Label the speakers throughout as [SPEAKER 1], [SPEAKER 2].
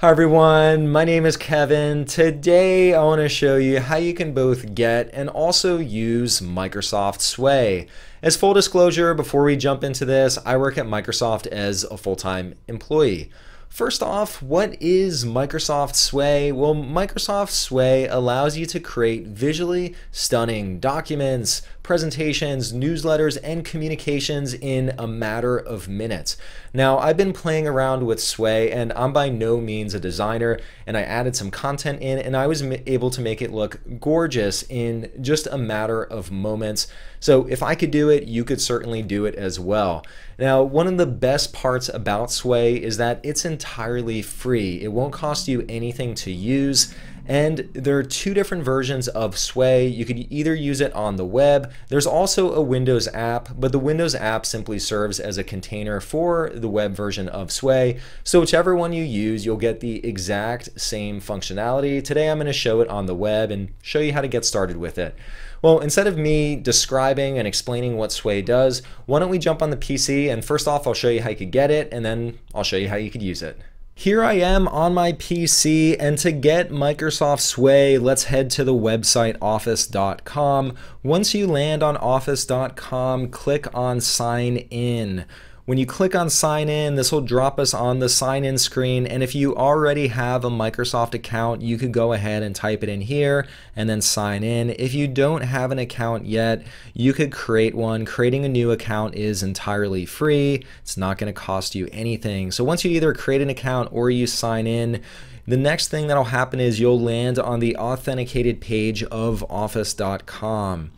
[SPEAKER 1] Hi everyone, my name is Kevin. Today I want to show you how you can both get and also use Microsoft Sway. As full disclosure, before we jump into this, I work at Microsoft as a full-time employee. First off, what is Microsoft Sway? Well, Microsoft Sway allows you to create visually stunning documents, presentations, newsletters, and communications in a matter of minutes. Now, I've been playing around with Sway, and I'm by no means a designer, and I added some content in, and I was able to make it look gorgeous in just a matter of moments. So if I could do it, you could certainly do it as well. Now, one of the best parts about Sway is that it's entirely free. It won't cost you anything to use. And there are two different versions of Sway. You could either use it on the web. There's also a Windows app, but the Windows app simply serves as a container for the web version of Sway. So whichever one you use, you'll get the exact same functionality. Today I'm going to show it on the web and show you how to get started with it. Well, instead of me describing and explaining what Sway does, why don't we jump on the PC and first off I'll show you how you could get it and then I'll show you how you could use it. Here I am on my PC, and to get Microsoft Sway, let's head to the website office.com. Once you land on office.com, click on sign in. When you click on sign in, this will drop us on the sign in screen. And if you already have a Microsoft account, you could go ahead and type it in here and then sign in. If you don't have an account yet, you could create one. Creating a new account is entirely free. It's not going to cost you anything. So once you either create an account or you sign in, the next thing that'll happen is you'll land on the authenticated page of office.com.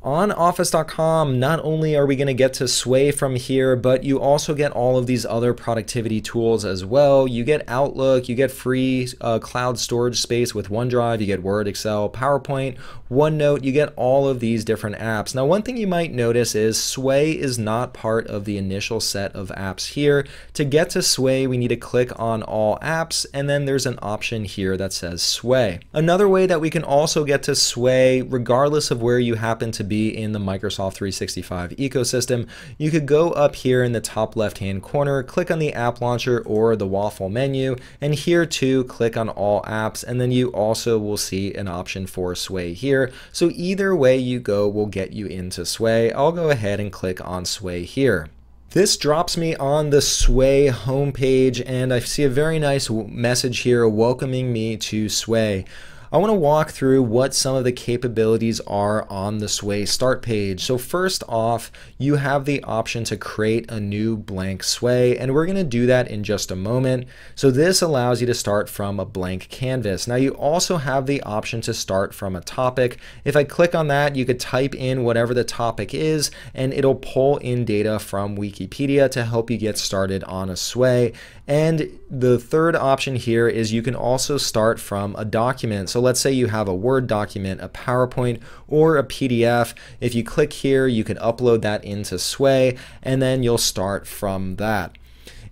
[SPEAKER 1] On Office.com, not only are we going to get to Sway from here, but you also get all of these other productivity tools as well. You get Outlook, you get free uh, cloud storage space with OneDrive, you get Word, Excel, PowerPoint, OneNote, you get all of these different apps. Now, one thing you might notice is Sway is not part of the initial set of apps here. To get to Sway, we need to click on All Apps, and then there's an option here that says Sway. Another way that we can also get to Sway, regardless of where you happen to be in the Microsoft 365 ecosystem, you could go up here in the top left hand corner, click on the app launcher or the waffle menu, and here too, click on all apps, and then you also will see an option for Sway here. So either way you go will get you into Sway. I'll go ahead and click on Sway here. This drops me on the Sway homepage and I see a very nice message here welcoming me to Sway. I want to walk through what some of the capabilities are on the Sway start page. So first off, you have the option to create a new blank Sway, and we're going to do that in just a moment. So this allows you to start from a blank canvas. Now you also have the option to start from a topic. If I click on that, you could type in whatever the topic is, and it'll pull in data from Wikipedia to help you get started on a Sway. And the third option here is you can also start from a document. So let's say you have a Word document, a PowerPoint, or a PDF. If you click here, you can upload that into Sway, and then you'll start from that.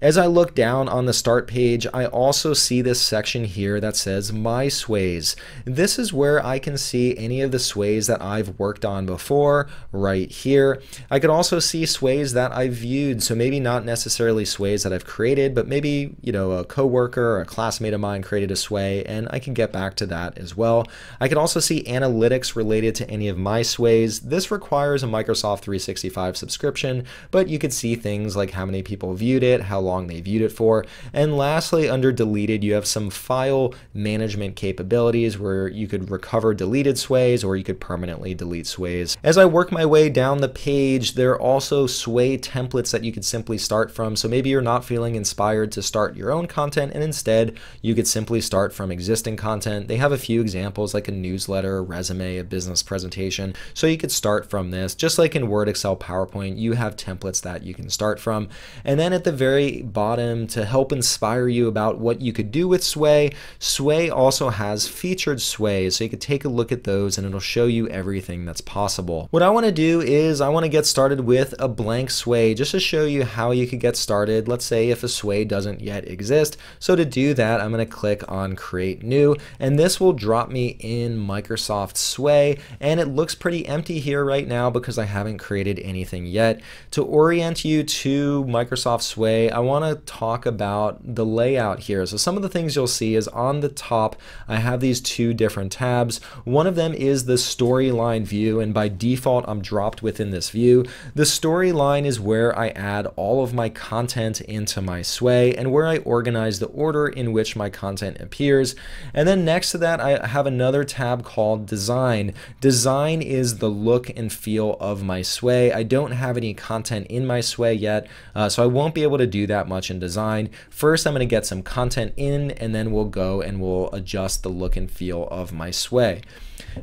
[SPEAKER 1] As I look down on the start page, I also see this section here that says My Sways. This is where I can see any of the sways that I've worked on before right here. I could also see sways that I've viewed, so maybe not necessarily sways that I've created, but maybe, you know, a coworker or a classmate of mine created a sway, and I can get back to that as well. I can also see analytics related to any of my sways. This requires a Microsoft 365 subscription, but you could see things like how many people viewed it, how long they viewed it for. And lastly, under deleted, you have some file management capabilities where you could recover deleted sways or you could permanently delete sways. As I work my way down the page, there are also sway templates that you could simply start from. So maybe you're not feeling inspired to start your own content and instead you could simply start from existing content. They have a few examples like a newsletter, a resume, a business presentation. So you could start from this. Just like in Word, Excel, PowerPoint, you have templates that you can start from. And then at the very bottom to help inspire you about what you could do with Sway. Sway also has featured sways, so you could take a look at those and it'll show you everything that's possible. What I want to do is I want to get started with a blank sway just to show you how you could get started. Let's say if a sway doesn't yet exist. So to do that, I'm going to click on create new and this will drop me in Microsoft Sway and it looks pretty empty here right now because I haven't created anything yet. To orient you to Microsoft Sway, I want to talk about the layout here. So some of the things you'll see is on the top, I have these two different tabs. One of them is the storyline view, and by default, I'm dropped within this view. The storyline is where I add all of my content into my sway and where I organize the order in which my content appears. And then next to that, I have another tab called design. Design is the look and feel of my sway. I don't have any content in my sway yet, uh, so I won't be able to do that much in design. First, I'm going to get some content in, and then we'll go and we'll adjust the look and feel of my sway.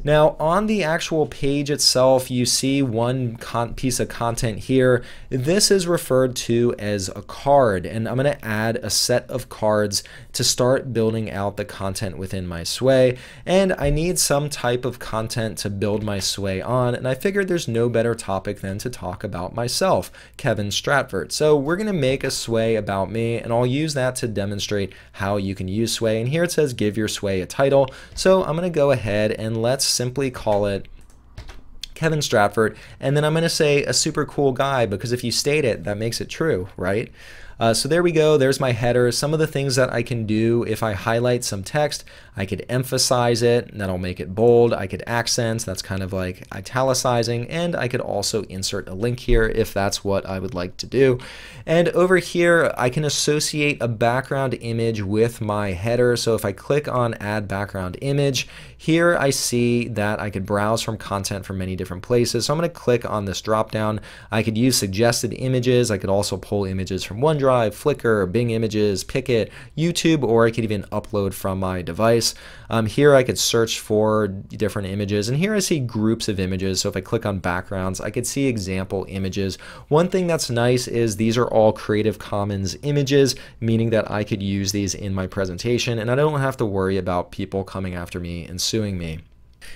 [SPEAKER 1] Now on the actual page itself, you see one piece of content here. This is referred to as a card and I'm going to add a set of cards to start building out the content within my sway. And I need some type of content to build my sway on. And I figured there's no better topic than to talk about myself, Kevin Stratvert. So we're going to make a sway about me and I'll use that to demonstrate how you can use sway. And here it says give your sway a title. So I'm going to go ahead and let's simply call it Kevin Stratvert, and then I'm going to say a super cool guy because if you state it, that makes it true, right? Uh, so there we go. There's my header. Some of the things that I can do if I highlight some text, I could emphasize it, and that'll make it bold. I could accent, that's kind of like italicizing, and I could also insert a link here if that's what I would like to do. And over here, I can associate a background image with my header. So if I click on add background image, here I see that I could browse from content from many different places. So I'm going to click on this drop down. I could use suggested images. I could also pull images from OneDrive, Flickr, Bing Images, Pickit, YouTube, or I could even upload from my device. Um, here I could search for different images, and here I see groups of images. So if I click on backgrounds, I could see example images. One thing that's nice is these are all Creative Commons images, meaning that I could use these in my presentation, and I don't have to worry about people coming after me and suing me.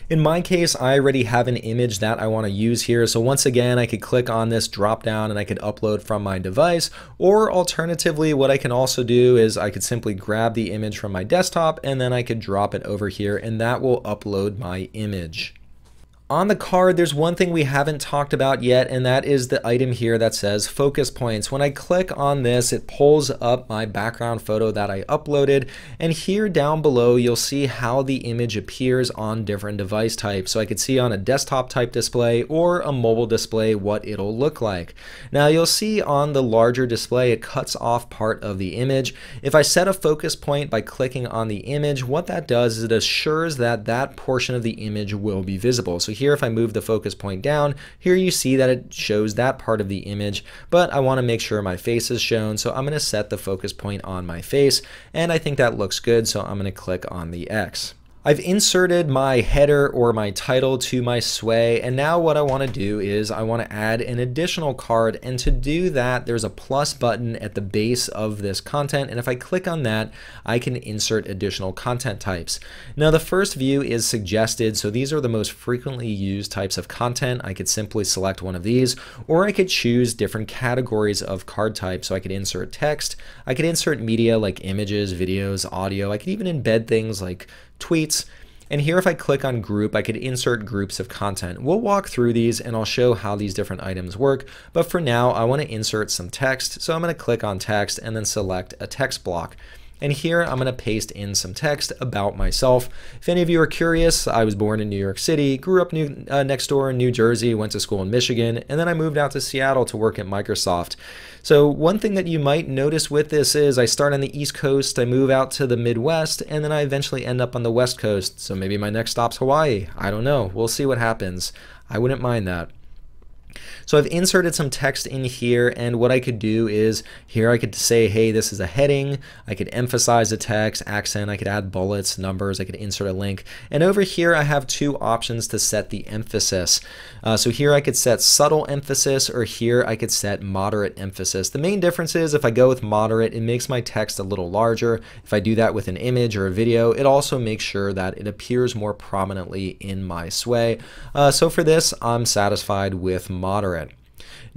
[SPEAKER 1] In my case, I already have an image that I want to use here. So once again, I could click on this drop down and I could upload from my device. Or alternatively, what I can also do is I could simply grab the image from my desktop and then I could drop it over here and that will upload my image. On the card, there's one thing we haven't talked about yet, and that is the item here that says focus points. When I click on this, it pulls up my background photo that I uploaded, and here down below, you'll see how the image appears on different device types. So I could see on a desktop type display or a mobile display what it'll look like. Now you'll see on the larger display, it cuts off part of the image. If I set a focus point by clicking on the image, what that does is it assures that that portion of the image will be visible. So here if I move the focus point down, here you see that it shows that part of the image, but I want to make sure my face is shown, so I'm going to set the focus point on my face, and I think that looks good, so I'm going to click on the X. I've inserted my header or my title to my sway and now what I want to do is I want to add an additional card and to do that there's a plus button at the base of this content and if I click on that I can insert additional content types. Now the first view is suggested so these are the most frequently used types of content. I could simply select one of these or I could choose different categories of card type so I could insert text, I could insert media like images, videos, audio, I could even embed things like tweets. And here if I click on group, I could insert groups of content. We'll walk through these and I'll show how these different items work. But for now, I want to insert some text. So I'm going to click on text and then select a text block. And here I'm going to paste in some text about myself. If any of you are curious, I was born in New York City, grew up new, uh, next door in New Jersey, went to school in Michigan, and then I moved out to Seattle to work at Microsoft. So one thing that you might notice with this is I start on the East Coast, I move out to the Midwest, and then I eventually end up on the West Coast. So maybe my next stop's Hawaii. I don't know. We'll see what happens. I wouldn't mind that. So I've inserted some text in here and what I could do is here I could say, hey, this is a heading. I could emphasize the text, accent, I could add bullets, numbers, I could insert a link. And over here I have two options to set the emphasis. Uh, so here I could set subtle emphasis or here I could set moderate emphasis. The main difference is if I go with moderate, it makes my text a little larger. If I do that with an image or a video, it also makes sure that it appears more prominently in my sway. Uh, so for this, I'm satisfied with moderate.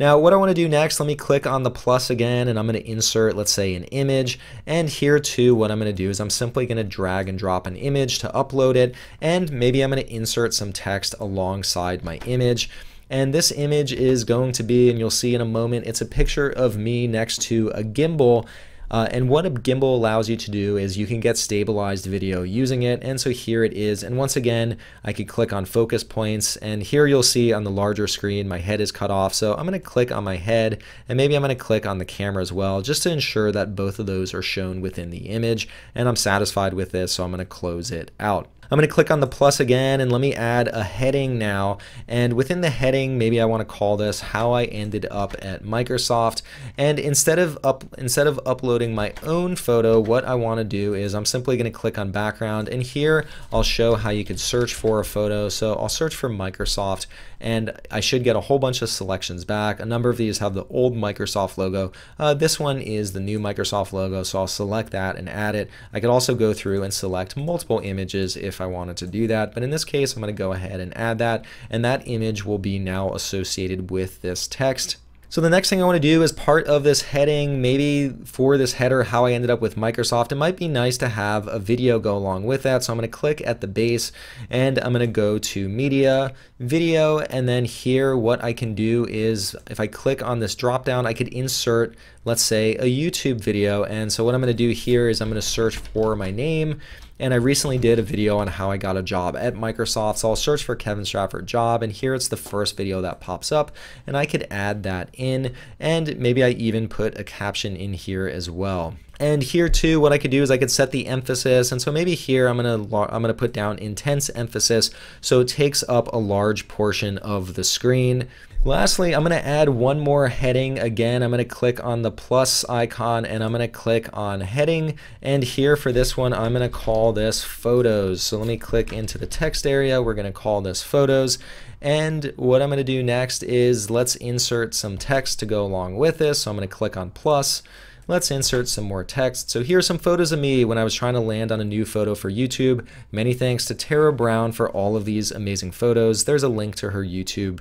[SPEAKER 1] Now what I want to do next, let me click on the plus again and I'm going to insert, let's say an image. And here too, what I'm going to do is I'm simply going to drag and drop an image to upload it. And maybe I'm going to insert some text alongside my image. And this image is going to be, and you'll see in a moment, it's a picture of me next to a gimbal uh, and what a gimbal allows you to do is you can get stabilized video using it. And so here it is. And once again, I could click on focus points. And here you'll see on the larger screen, my head is cut off. So I'm going to click on my head and maybe I'm going to click on the camera as well, just to ensure that both of those are shown within the image. And I'm satisfied with this, so I'm going to close it out. I'm going to click on the plus again and let me add a heading now. And within the heading, maybe I want to call this how I ended up at Microsoft. And instead of up instead of uploading my own photo, what I want to do is I'm simply going to click on background and here I'll show how you could search for a photo. So I'll search for Microsoft and I should get a whole bunch of selections back. A number of these have the old Microsoft logo. Uh, this one is the new Microsoft logo, so I'll select that and add it. I could also go through and select multiple images if I wanted to do that. But in this case, I'm going to go ahead and add that. And that image will be now associated with this text. So the next thing I want to do is part of this heading, maybe for this header, how I ended up with Microsoft, it might be nice to have a video go along with that. So I'm going to click at the base and I'm going to go to media, video, and then here what I can do is if I click on this drop down, I could insert, let's say a YouTube video. And so what I'm going to do here is I'm going to search for my name and I recently did a video on how I got a job at Microsoft. So I'll search for Kevin Stratvert job and here it's the first video that pops up and I could add that in and maybe I even put a caption in here as well. And here too, what I could do is I could set the emphasis. And so maybe here I'm gonna I'm gonna put down intense emphasis so it takes up a large portion of the screen. Lastly, I'm going to add one more heading. Again, I'm going to click on the plus icon and I'm going to click on heading. And here for this one, I'm going to call this photos. So let me click into the text area. We're going to call this photos. And what I'm going to do next is let's insert some text to go along with this. So I'm going to click on plus. Let's insert some more text. So here's some photos of me when I was trying to land on a new photo for YouTube. Many thanks to Tara Brown for all of these amazing photos. There's a link to her YouTube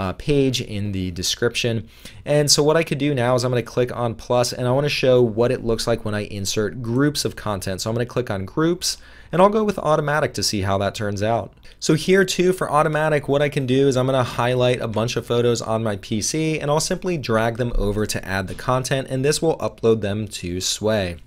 [SPEAKER 1] uh, page in the description. And so what I could do now is I'm going to click on plus and I want to show what it looks like when I insert groups of content. So I'm going to click on groups and I'll go with automatic to see how that turns out. So here too for automatic what I can do is I'm going to highlight a bunch of photos on my PC and I'll simply drag them over to add the content and this will upload them to Sway.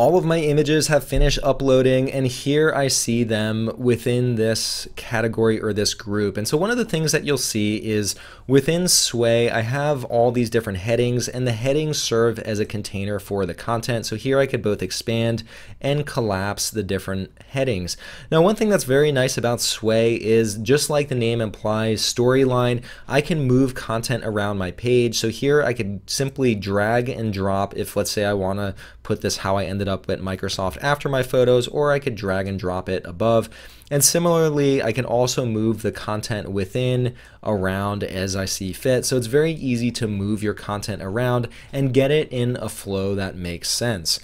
[SPEAKER 1] All of my images have finished uploading and here I see them within this category or this group. And so one of the things that you'll see is within Sway, I have all these different headings and the headings serve as a container for the content. So here I could both expand and collapse the different headings. Now, one thing that's very nice about Sway is just like the name implies, storyline, I can move content around my page. So here I could simply drag and drop if let's say I want to put this how I ended up at Microsoft after my photos, or I could drag and drop it above. And similarly, I can also move the content within around as I see fit. So it's very easy to move your content around and get it in a flow that makes sense.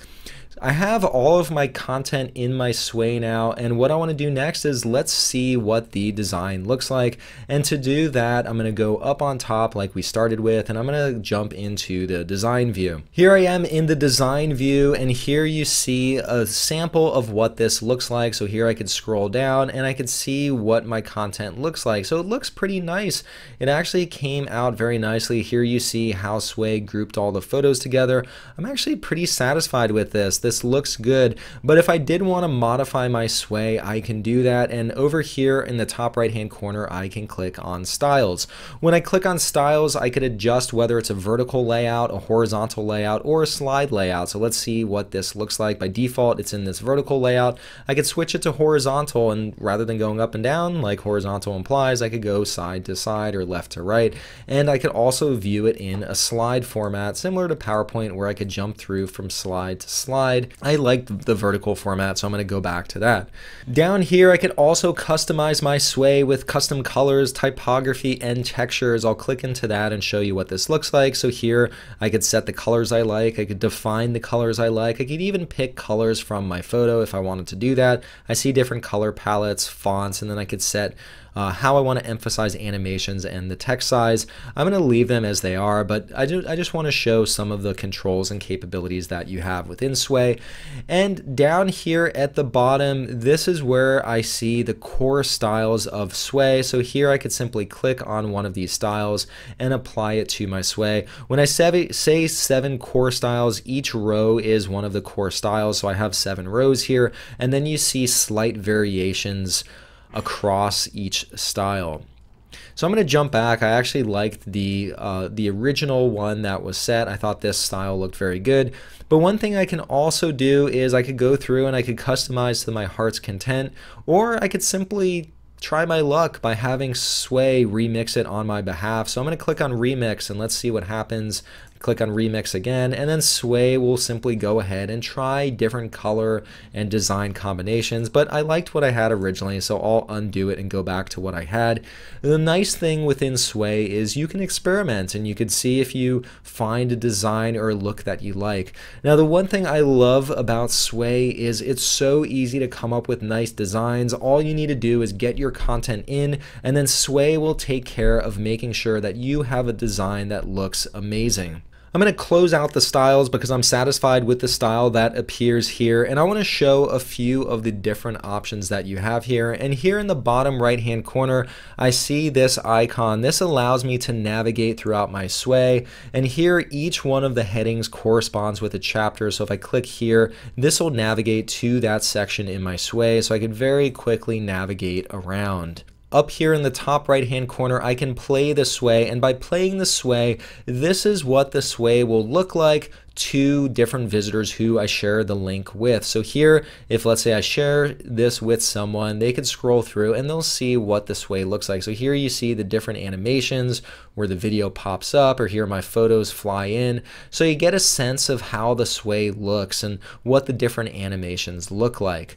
[SPEAKER 1] I have all of my content in my sway now and what I want to do next is let's see what the design looks like and to do that I'm going to go up on top like we started with and I'm going to jump into the design view. Here I am in the design view and here you see a sample of what this looks like so here I could scroll down and I could see what my content looks like so it looks pretty nice. It actually came out very nicely. Here you see how Sway grouped all the photos together. I'm actually pretty satisfied with this this looks good. But if I did want to modify my sway, I can do that. And over here in the top right hand corner, I can click on styles. When I click on styles, I could adjust whether it's a vertical layout, a horizontal layout, or a slide layout. So let's see what this looks like. By default, it's in this vertical layout. I could switch it to horizontal and rather than going up and down like horizontal implies, I could go side to side or left to right. And I could also view it in a slide format similar to PowerPoint where I could jump through from slide to slide side. I like the vertical format, so I'm going to go back to that. Down here, I could also customize my sway with custom colors, typography, and textures. I'll click into that and show you what this looks like. So here, I could set the colors I like. I could define the colors I like. I could even pick colors from my photo if I wanted to do that. I see different color palettes, fonts, and then I could set uh, how I want to emphasize animations and the text size. I'm going to leave them as they are, but I, do, I just want to show some of the controls and capabilities that you have within Sway. And down here at the bottom, this is where I see the core styles of Sway. So here I could simply click on one of these styles and apply it to my Sway. When I say seven core styles, each row is one of the core styles. So I have seven rows here, and then you see slight variations across each style. So I'm going to jump back. I actually liked the uh, the original one that was set. I thought this style looked very good. But one thing I can also do is I could go through and I could customize to my heart's content, or I could simply try my luck by having Sway remix it on my behalf. So I'm going to click on remix and let's see what happens click on remix again, and then Sway will simply go ahead and try different color and design combinations, but I liked what I had originally, so I'll undo it and go back to what I had. The nice thing within Sway is you can experiment and you can see if you find a design or a look that you like. Now, the one thing I love about Sway is it's so easy to come up with nice designs. All you need to do is get your content in, and then Sway will take care of making sure that you have a design that looks amazing. I'm going to close out the styles because I'm satisfied with the style that appears here and I want to show a few of the different options that you have here. And here in the bottom right hand corner I see this icon. This allows me to navigate throughout my sway and here each one of the headings corresponds with a chapter. So if I click here this will navigate to that section in my sway so I can very quickly navigate around up here in the top right hand corner, I can play the sway. And by playing the sway, this is what the sway will look like to different visitors who I share the link with. So here, if let's say I share this with someone, they could scroll through and they'll see what the sway looks like. So here you see the different animations where the video pops up or here my photos fly in. So you get a sense of how the sway looks and what the different animations look like.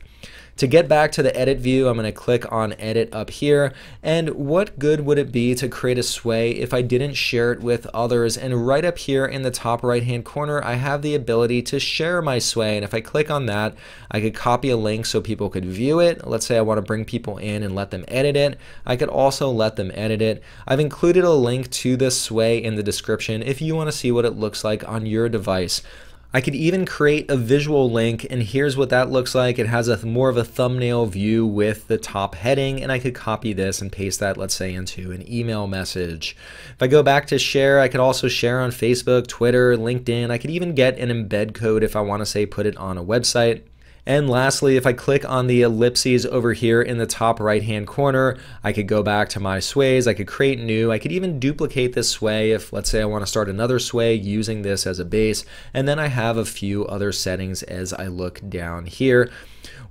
[SPEAKER 1] To get back to the edit view, I'm going to click on edit up here. And what good would it be to create a sway if I didn't share it with others? And right up here in the top right hand corner, I have the ability to share my sway. And if I click on that, I could copy a link so people could view it. Let's say I want to bring people in and let them edit it. I could also let them edit it. I've included a link to this sway in the description if you want to see what it looks like on your device. I could even create a visual link and here's what that looks like. It has a more of a thumbnail view with the top heading and I could copy this and paste that, let's say, into an email message. If I go back to share, I could also share on Facebook, Twitter, LinkedIn. I could even get an embed code if I want to say put it on a website. And lastly, if I click on the ellipses over here in the top right hand corner, I could go back to my sways, I could create new, I could even duplicate this sway if let's say I want to start another sway using this as a base, and then I have a few other settings as I look down here.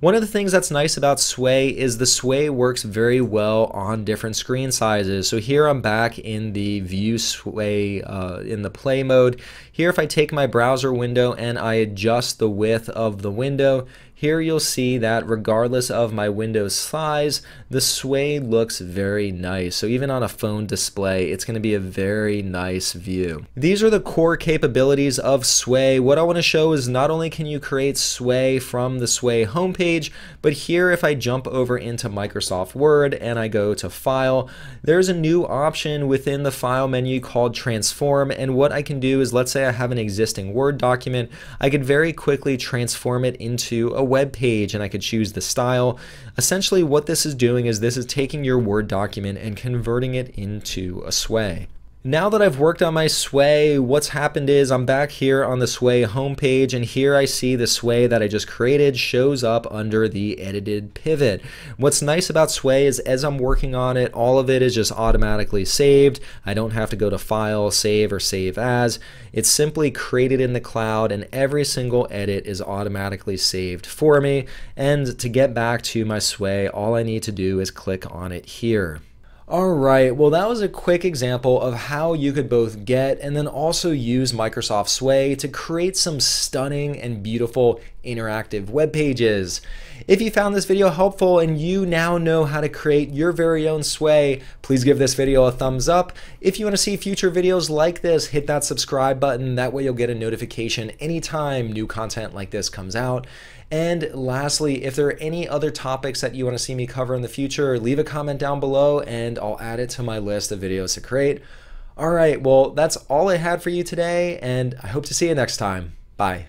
[SPEAKER 1] One of the things that's nice about Sway is the Sway works very well on different screen sizes. So here I'm back in the view Sway uh, in the play mode. Here if I take my browser window and I adjust the width of the window, here you'll see that regardless of my window's size, the sway looks very nice. So even on a phone display, it's gonna be a very nice view. These are the core capabilities of Sway. What I wanna show is not only can you create Sway from the Sway homepage, but here if I jump over into Microsoft Word and I go to File, there's a new option within the File menu called Transform. And what I can do is, let's say I have an existing Word document, I could very quickly transform it into a web page and I could choose the style. Essentially what this is doing is this is taking your Word document and converting it into a sway. Now that I've worked on my sway, what's happened is I'm back here on the sway homepage and here I see the sway that I just created shows up under the edited pivot. What's nice about sway is as I'm working on it, all of it is just automatically saved. I don't have to go to file, save, or save as. It's simply created in the cloud and every single edit is automatically saved for me. And to get back to my sway, all I need to do is click on it here. All right, well, that was a quick example of how you could both get and then also use Microsoft Sway to create some stunning and beautiful interactive web pages. If you found this video helpful and you now know how to create your very own sway, please give this video a thumbs up. If you want to see future videos like this, hit that subscribe button. That way you'll get a notification anytime new content like this comes out. And lastly, if there are any other topics that you want to see me cover in the future, leave a comment down below and I'll add it to my list of videos to create. All right, well, that's all I had for you today, and I hope to see you next time. Bye.